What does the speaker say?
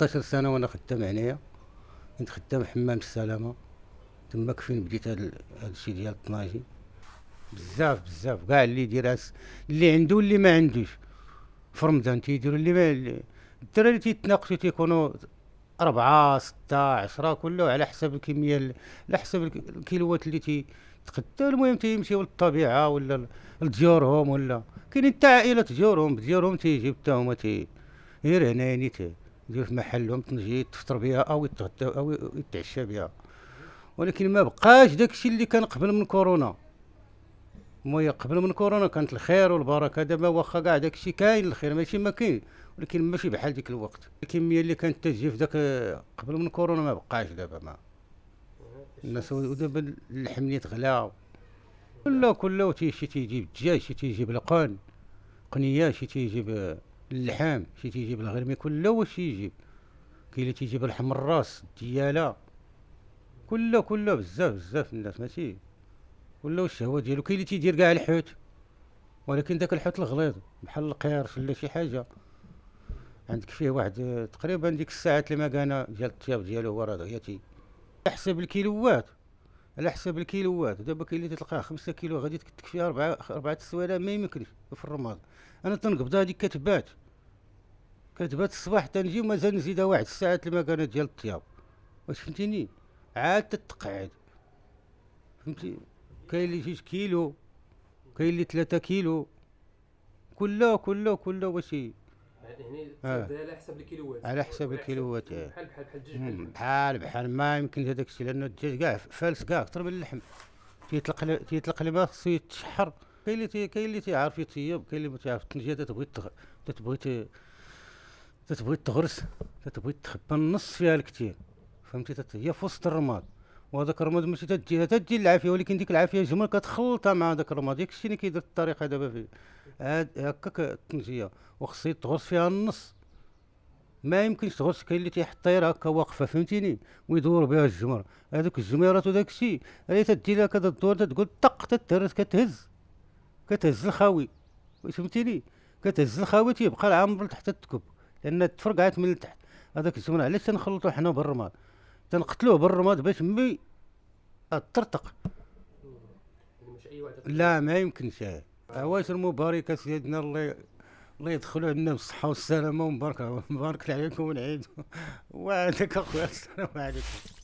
16 سنة وأنا خدام هنايا. كنت خدام حمام السلامة. تماك فين بديت هذا الشيء ديال الطناجي. بزاف بزاف. كاع اللي يدير اللي عنده واللي ما عندوش. في رمضان تيديروا اللي ما الدراري تيتناقشوا تيكونوا أربعة ستة عشرة كله على حسب الكمية ال- على حسب الك- الكيلوات اللي تي تقدا المهم تيمشيو للطبيعة ولا لديورهم ولا كاينين حتى عائلات ديورهم بديورهم تيجيب حتى هما تي غير هنا يعني يدير في محلهم تنجي تفطر بها أو يتغدى أو يتعشى بها. ولكن ما بقاش داكشي اللي كان قبل من كورونا. المهم قبل من كورونا كانت الخير والبركة. دابا واخا كاع داكشي كاين الخير ماشي ما كاين ولكن ماشي بحال ديك الوقت. الكمية اللي كانت تجي في داك قبل من كورونا ما بقاش دابا ما. الناس ودابا اللحم اللي تغلا كله كله شي تيجيب الدجاج شي تيجيب القن قنية شي تيجيب اللحم شي تيجيب الغرمي كله واش يجيب. كاين اللي تيجيب لحم الراس الدياله كله كله بزاف بزاف الناس ماشي؟ كله الشهوه ديالو؟ كاين اللي تيدير كاع الحوت. ولكن داك الحوت الغليظ بحال القرش ولا شي حاجة. عندك فيه واحد تقريبا ديك الساعات اللي ما كان ديال الطياب ديالو هو راه غيتي على حسب الكيلوات. على حسب الكيلوات. دابا كاين اللي تلقاه خمسة كيلو غادي تكفي أربعة أربعة السوايع ما يمكنش في الرماد. أنا تنقبضها هذيك كتبات. كتبات الصباح تنجي ومازال نزيدها واحد الساعات كانت ديال الطياب. واش فهمتيني؟ عاد تتقعد. فهمتي؟ كاين اللي جوج كيلو كاين اللي ثلاثة كيلو. كله كله كله واش ي- يعني هنا آه. على حسب الكيلوات على حسب الكيلوات، آه. بحال بحال بحال الدجاج بحال بحال بحال ما يمكن هذاك الشيء لأنه الدجاج كاع فالس كاع أكثر من اللحم تيطلق تيطلق الماء خصو يتشحر كاين اللي كاين اللي تيعرف يطيب كاين اللي ما تيعرف الطنجيه تتبغي. تتبغي. تتبغي تغرس تتبغي تخبى النص فيها الكثير فهمتي. هي في وسط الرماد وهذاك الرماد ماشي تدي تدي العافية ولكن ديك العافية جمل كتخلطها مع هذاك الرماد. داك الشيء اللي كيدير الطريقة دابا في هاد هكاك الطنجيه وخصو يتغرس فيها النص. ما يمكنش تغرس كاين اللي تيحطير هكا واقفة فهمتيني؟ ويدور بها الجمر. هذوك الجميرات وداك الشيء هي تدي لها كذا الدور تقول طق تتهرس كتهز. كتهز الخاوي. فهمتيني؟ كتهز الخاوي تيبقى العامر لتحت التكب لأن تفرقعت من التحت هذاك الجمر علاش تنخلطو حنا بالرماد؟ تنقتلوه بالرماد باش مي واحد لا ما يمكنش هذا عواش المباركة سيدنا الله الله يدخلوا عندنا بالصحة والسلامة ومبارك مبارك عليكم العيد وعندك أخويا السلام عليكم.